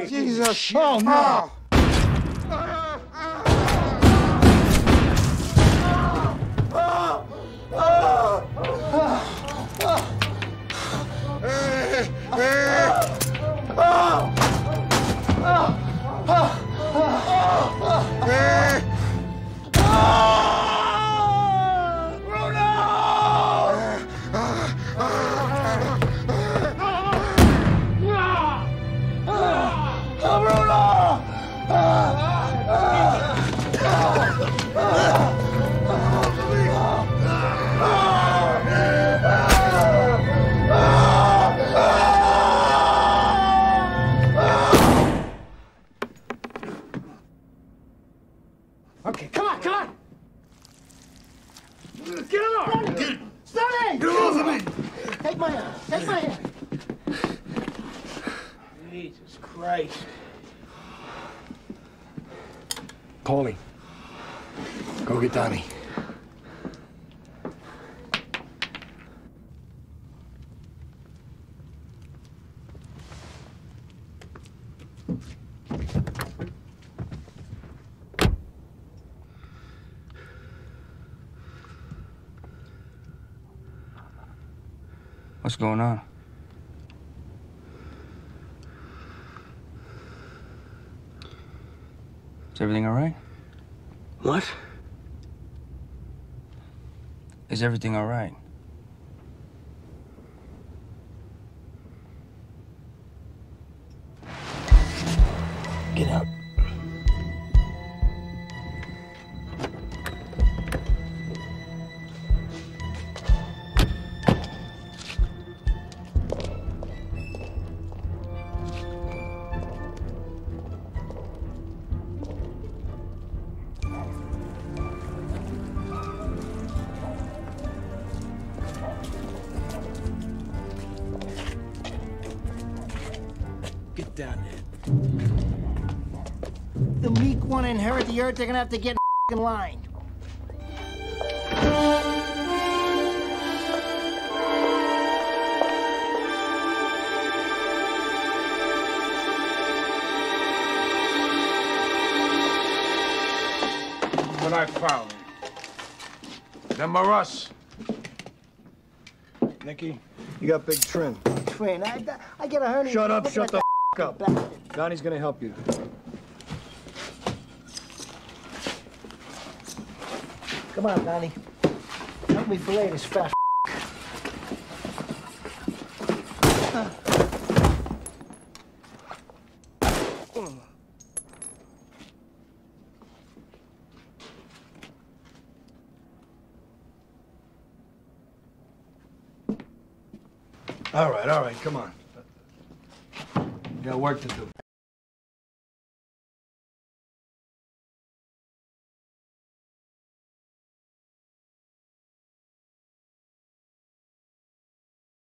Oh, Jesus. Oh, no. Okay, come on, come on. Get along. Get, Sonny! Get off of me! Take my hand. Take my hand. Jesus Christ. Paulie. Go get Donnie. What's going on? Is everything all right? What? Is everything all right? Get out. Down there. The meek want to inherit the earth, they're gonna have to get in line. what I found. Them are us. Nicky, you got big trim. Train, I, I get a hernia. Shut up, shut the that up. Donnie's gonna help you. Come on, Donnie. Help me fillet this fat. All right, all right, come on. Got work to do.